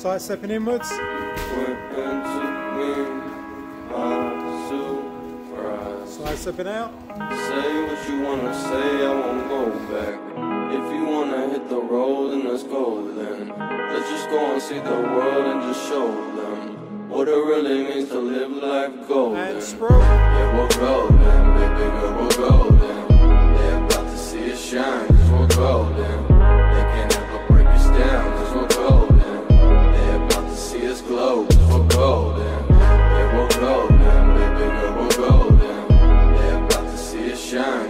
Side stepping inwards. Went into me, my surprise. Side stepping out. Say what you wanna say, I won't go back. If you wanna hit the road, then let's go then. Let's just go and see the world and just show them what it really means to live life golden. And sprawl. Yeah, we're golden, shine,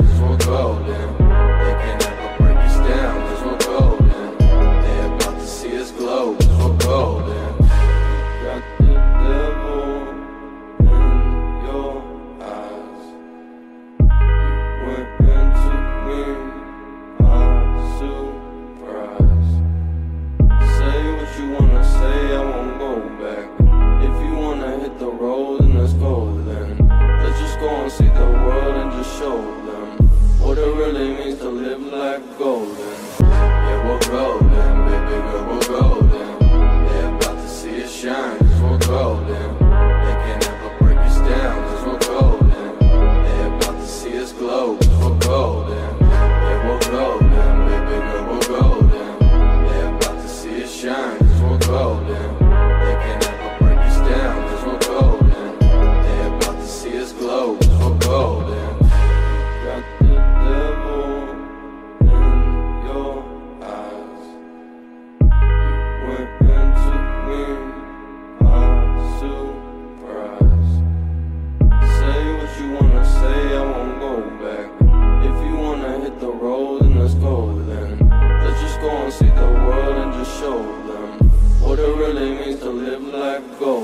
it really means to live life golden. Yeah, we're golden, baby girl, we're golden. They're about to see us shine, cause we're golden. They can't ever break us down, cause we're golden. They're about to see us glow, cause we're golden. Yeah, we're golden, baby girl, we're golden. They're about to see us shine, cause we're golden. Life